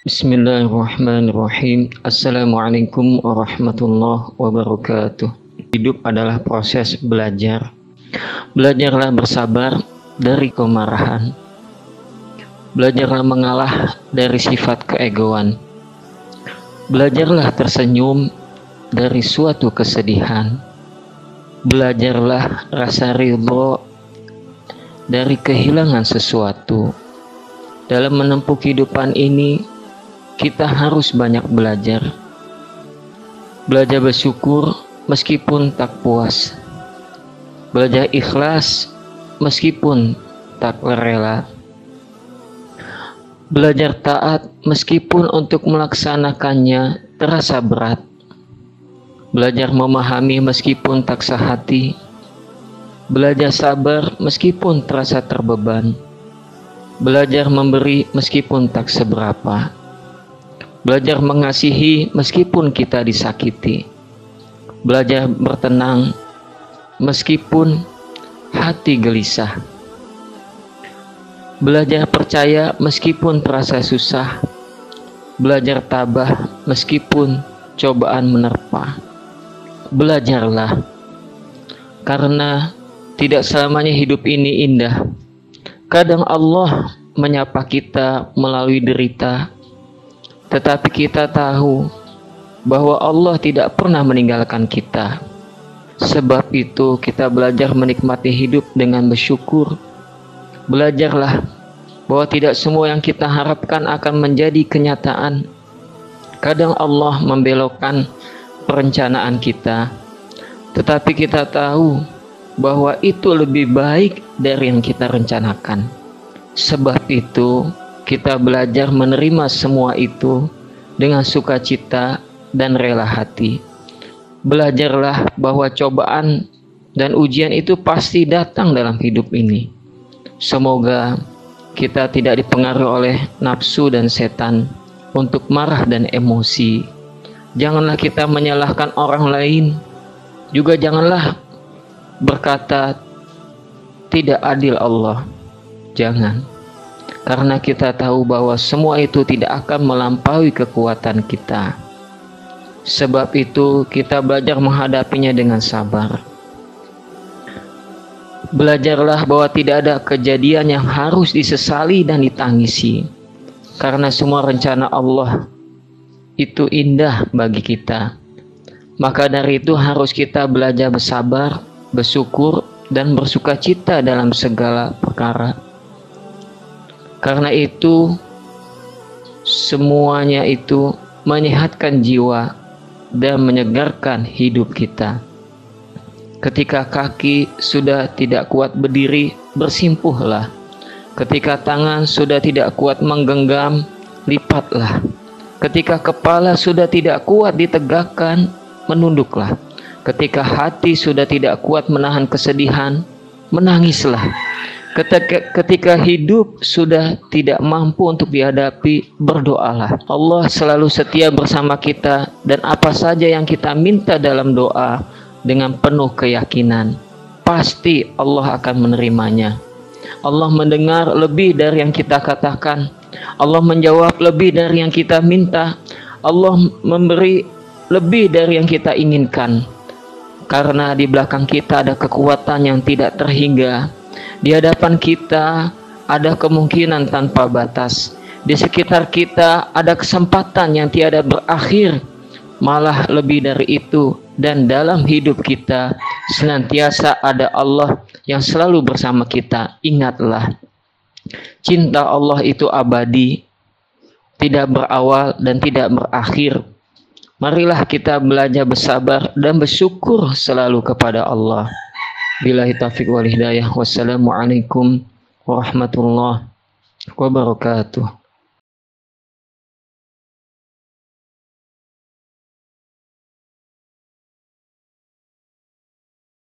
Bismillahirrahmanirrahim. Assalamualaikum warahmatullahi wabarakatuh. Hidup adalah proses belajar. Belajarlah bersabar dari kemarahan. Belajarlah mengalah dari sifat keegoan. Belajarlah tersenyum dari suatu kesedihan. Belajarlah rasa ridho dari kehilangan sesuatu. Dalam menempuh kehidupan ini, kita harus banyak belajar. Belajar bersyukur meskipun tak puas. Belajar ikhlas meskipun tak rela. Belajar taat meskipun untuk melaksanakannya terasa berat. Belajar memahami meskipun tak sehati. Belajar sabar meskipun terasa terbeban. Belajar memberi meskipun tak seberapa Belajar mengasihi meskipun kita disakiti. Belajar bertenang meskipun hati gelisah. Belajar percaya meskipun terasa susah. Belajar tabah meskipun cobaan menerpa. Belajarlah karena tidak selamanya hidup ini indah. Kadang Allah menyapa kita melalui derita tetapi kita tahu bahwa Allah tidak pernah meninggalkan kita. Sebab itu kita belajar menikmati hidup dengan bersyukur. Belajarlah bahwa tidak semua yang kita harapkan akan menjadi kenyataan. Kadang Allah membelokkan perencanaan kita. Tetapi kita tahu bahwa itu lebih baik dari yang kita rencanakan. Sebab itu kita belajar menerima semua itu dengan sukacita dan rela hati. Belajarlah bahwa cobaan dan ujian itu pasti datang dalam hidup ini. Semoga kita tidak dipengaruhi oleh nafsu dan setan untuk marah dan emosi. Janganlah kita menyalahkan orang lain. Juga janganlah berkata tidak adil Allah. Jangan karena kita tahu bahwa semua itu tidak akan melampaui kekuatan kita. Sebab itu, kita belajar menghadapinya dengan sabar. Belajarlah bahwa tidak ada kejadian yang harus disesali dan ditangisi, karena semua rencana Allah itu indah bagi kita. Maka dari itu, harus kita belajar bersabar, bersyukur, dan bersuka cita dalam segala perkara karena itu semuanya itu menyehatkan jiwa dan menyegarkan hidup kita. Ketika kaki sudah tidak kuat berdiri, bersimpuhlah. Ketika tangan sudah tidak kuat menggenggam, lipatlah. Ketika kepala sudah tidak kuat ditegakkan, menunduklah. Ketika hati sudah tidak kuat menahan kesedihan, menangislah. Ketika, ketika hidup sudah tidak mampu untuk dihadapi, berdoalah. Allah selalu setia bersama kita dan apa saja yang kita minta dalam doa dengan penuh keyakinan, pasti Allah akan menerimanya. Allah mendengar lebih dari yang kita katakan. Allah menjawab lebih dari yang kita minta. Allah memberi lebih dari yang kita inginkan. Karena di belakang kita ada kekuatan yang tidak terhingga di hadapan kita ada kemungkinan tanpa batas. Di sekitar kita ada kesempatan yang tiada berakhir. Malah lebih dari itu dan dalam hidup kita senantiasa ada Allah yang selalu bersama kita. Ingatlah, cinta Allah itu abadi, tidak berawal dan tidak berakhir. Marilah kita belajar bersabar dan bersyukur selalu kepada Allah. Billahi taufiq wal hidayah. Wassalamualaikum warahmatullahi wabarakatuh.